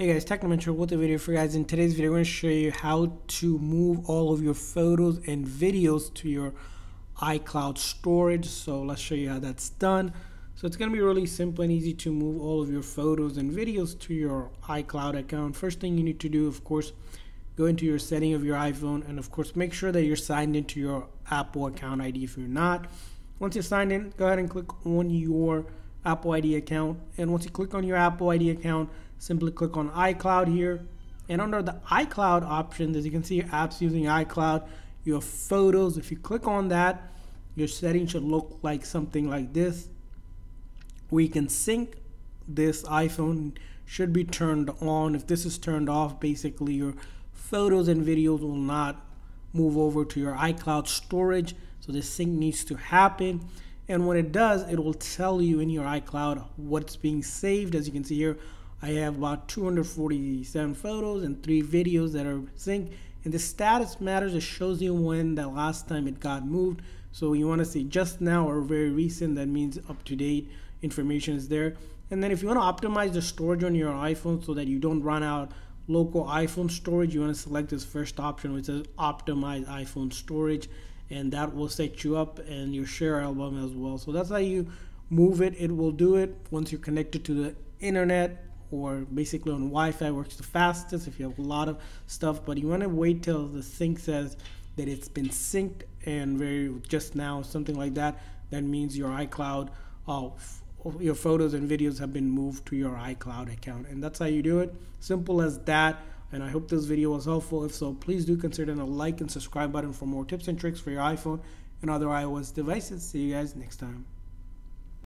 Hey guys, Technomentary with a video for you guys. In today's video, I'm going to show you how to move all of your photos and videos to your iCloud storage. So let's show you how that's done. So it's going to be really simple and easy to move all of your photos and videos to your iCloud account. First thing you need to do, of course, go into your setting of your iPhone and of course make sure that you're signed into your Apple account ID if you're not. Once you're signed in, go ahead and click on your Apple ID account. And once you click on your Apple ID account, simply click on iCloud here. And under the iCloud options, as you can see, your apps using iCloud, your photos, if you click on that, your settings should look like something like this. We can sync this iPhone should be turned on. If this is turned off, basically your photos and videos will not move over to your iCloud storage. So this sync needs to happen. And when it does, it will tell you in your iCloud what's being saved. As you can see here, I have about 247 photos and three videos that are synced. And the status matters. It shows you when the last time it got moved. So you want to see just now or very recent. That means up to date information is there. And then if you want to optimize the storage on your iPhone so that you don't run out local iPhone storage, you want to select this first option which says optimize iPhone storage and that will set you up and your share album as well. So that's how you move it. It will do it once you're connected to the internet or basically on Wi-Fi works the fastest if you have a lot of stuff. But you want to wait till the sync says that it's been synced and very just now something like that. That means your iCloud, uh, your photos and videos have been moved to your iCloud account, and that's how you do it. Simple as that and I hope this video was helpful. If so, please do consider the like and subscribe button for more tips and tricks for your iPhone and other iOS devices. See you guys next time.